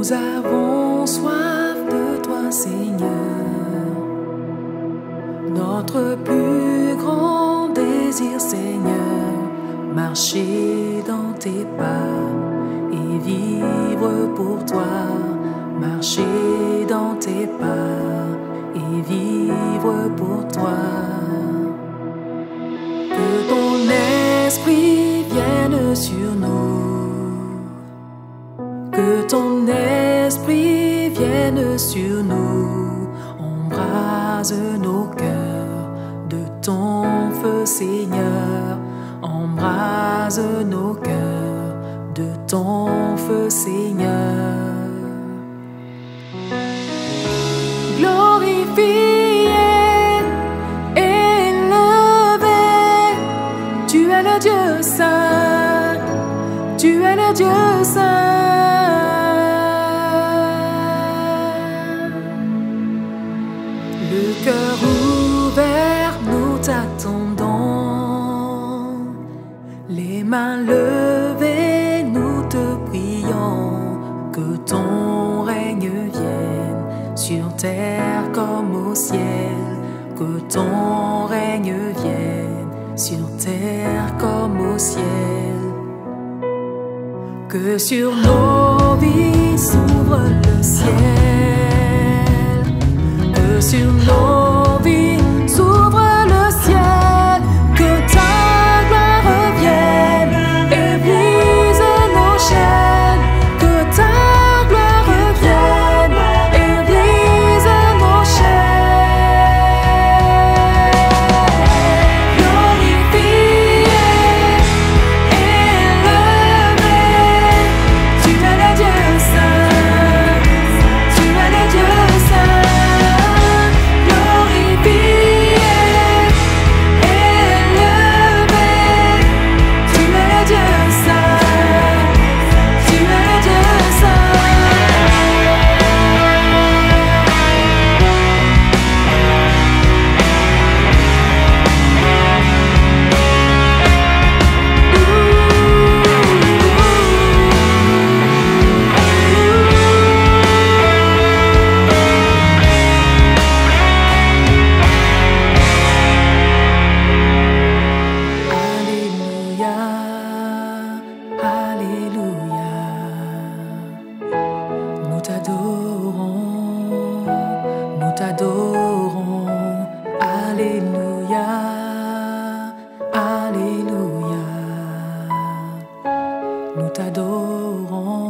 Nous avons soif de toi, Seigneur, notre plus grand désir, Seigneur, marcher dans tes pas et vivre pour toi, marcher dans tes pas et vivre pour toi. Que ton esprit vienne sur nous que ton esprit vienne sur nous, embrase nos cœurs de ton feu Seigneur, embrase nos cœurs de ton feu Seigneur. Glorifié, élevé, tu es le Dieu saint, tu es le Dieu saint. Nous t'attendons. Les mains levées, nous te prions. Que ton règne vienne sur terre comme au ciel. Que ton règne vienne sur terre comme au ciel. Que sur nos vies s'ouvre le ciel. Que sur nos t'adorons.